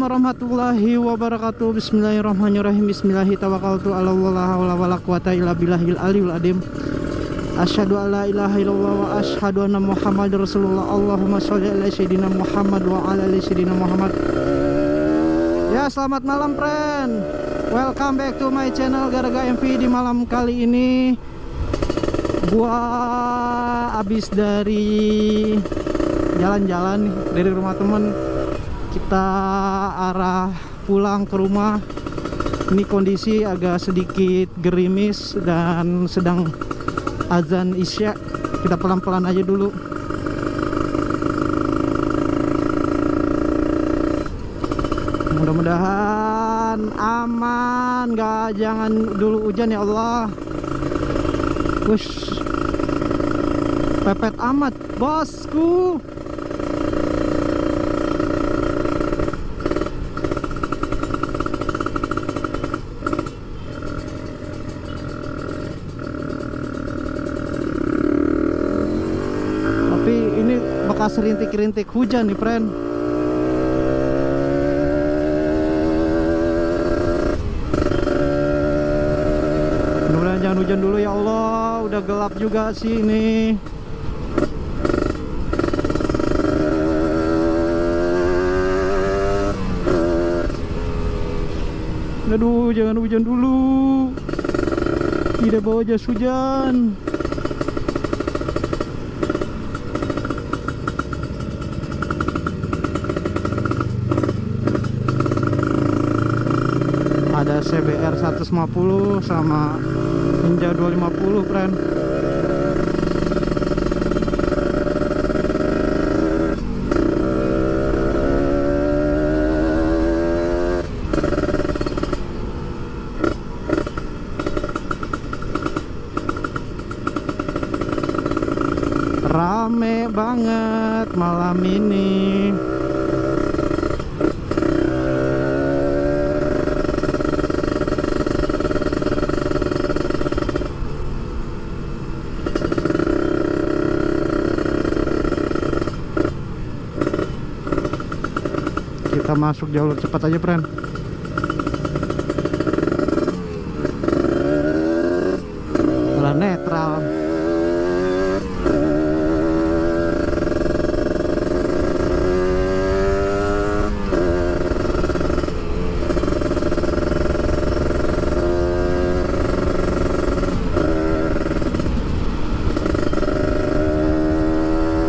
warahmatullahi wabarakatuh. Bismillahirrahmanirrahim. Bismillahirrahmanirrahim Asyhadu an la ilaha illallah wa asyhadu anna Muhammad Rasulullah. Allahumma sholli ala sayyidina Muhammad wa ala ali sayyidina Muhammad. Ya selamat malam friend. Welcome back to my channel Garaga MV di malam kali ini Gua abis dari jalan-jalan dari rumah temen kita arah pulang ke rumah. Ini kondisi agak sedikit gerimis dan sedang azan isya. Kita pelan-pelan aja dulu. Mudah-mudahan aman gak jangan dulu hujan ya Allah. Wush. Pepet amat bosku rintik-rintik hujan nih friend mudah-mudahan jangan hujan dulu ya Allah. Udah gelap juga sih ini aduh jangan hujan dulu. Tidak bawa jas hujan CBR 150 sama Ninja 250 friend. Rame banget malam ini kita masuk jalur cepat aja friend Malah netral.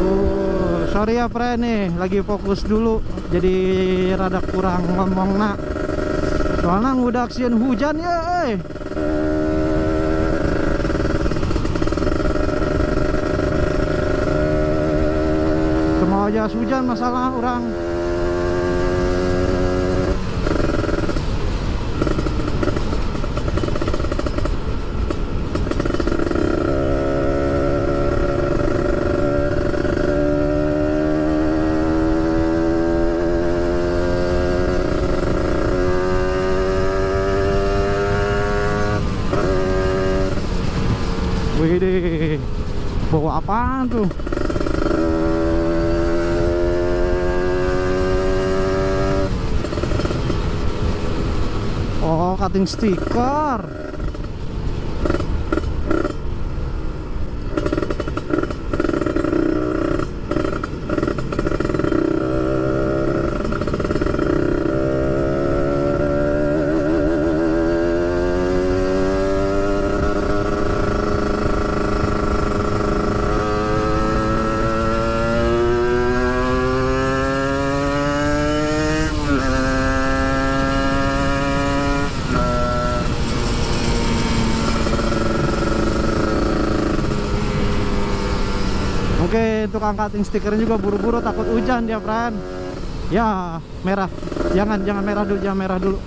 Oh, sorry ya friend nih. Lagi fokus dulu jadi rada kurang ngomong nak soalnya udah aksian hujan ya eh. cuma aja hujan masalah orang Wih, bawa apaan tuh? Oh, cutting stiker. Oke untuk angkatin stiker juga buru-buru takut hujan dia friend ya merah. Jangan jangan merah dulu jangan merah dulu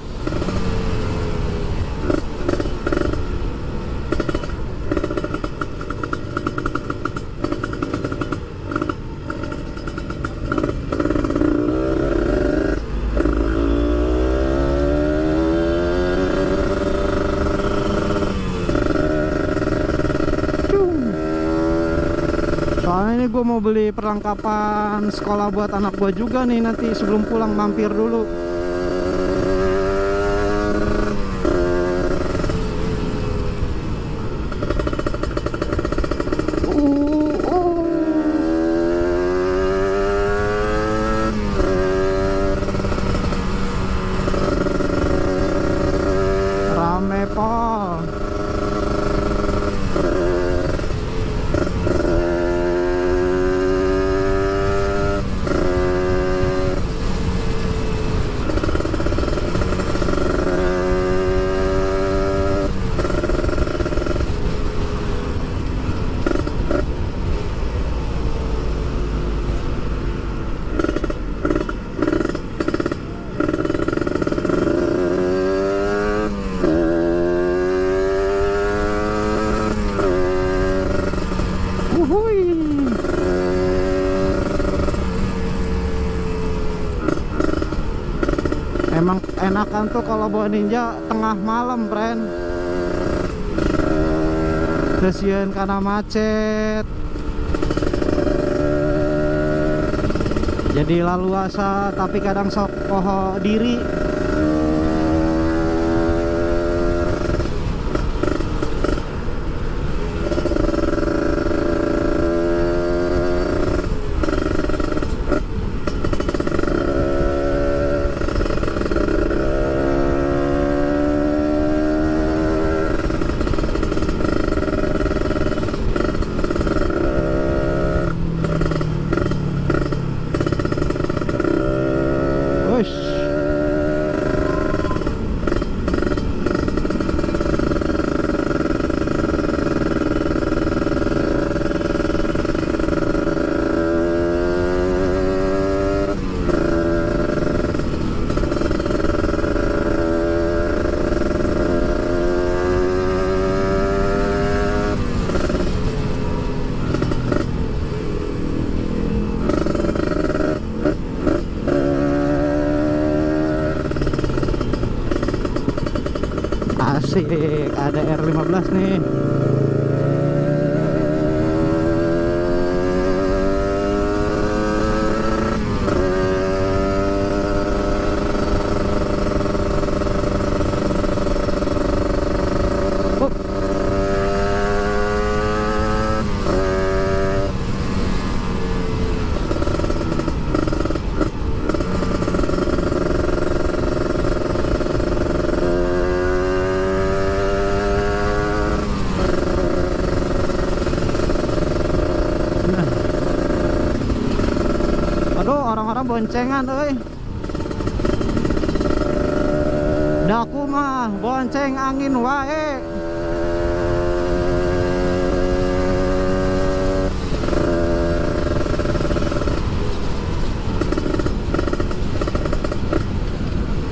soalnya ini gue mau beli perlengkapan sekolah buat anak gue juga nih nanti sebelum pulang mampir dulu emang enakan tuh kalau bawa ninja tengah malam friend. Kesian karena macet. Jadi lalu asa tapi kadang sok poho diri Asik, ada R15 nih. Boncengan, euy. Daku mah bonceng angin wae.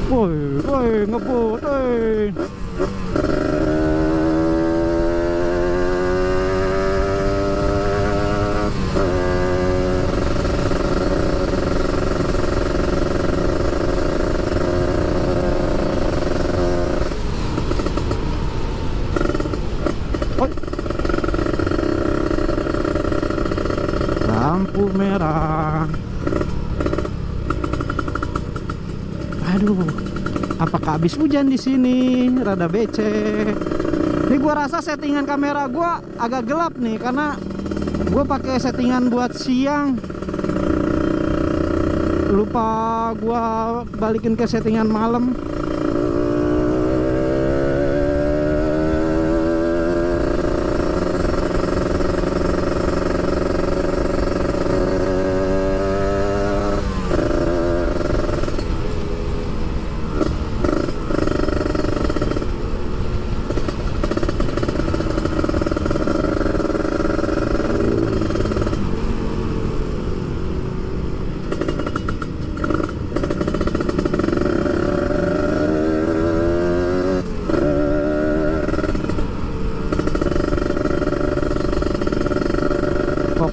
Woi, woi, ngebut, woi. Oi. Merah. Aduh, apakah habis hujan di sini? Rada becek. Ini gua rasa settingan kamera gua agak gelap nih karena gua pakai settingan buat siang. Lupa gua balikin ke settingan malam.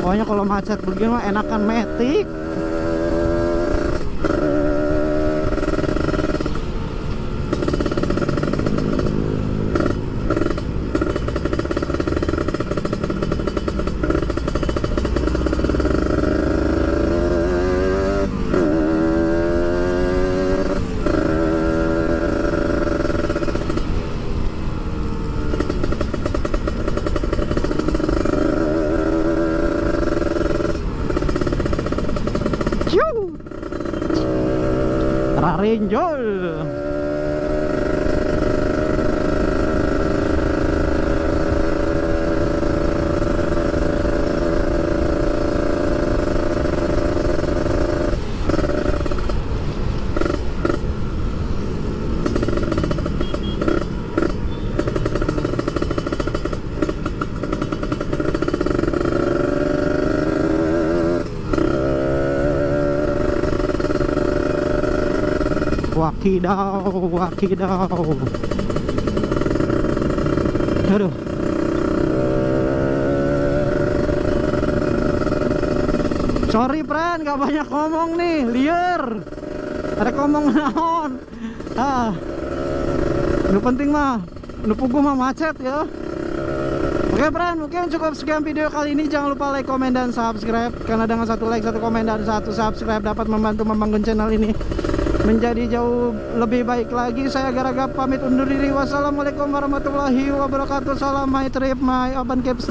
Pokoknya kalau macet begini mah enakan metik. enjoy Wakidaw, wakidaw. Aduh. Sorry friend, gak banyak ngomong nih, liar. Ada ngomong naon. ah nu penting mah nu pugu mah macet ya Oke friend, mungkin cukup sekian video kali ini Jangan lupa like, komen, dan subscribe Karena dengan satu like, satu komen, dan satu subscribe Dapat membantu membangun channel ini Menjadi jauh lebih baik lagi. Saya Garaga pamit undur diri. Wassalamualaikum warahmatullahi wabarakatuh. Salam my trip, my open caps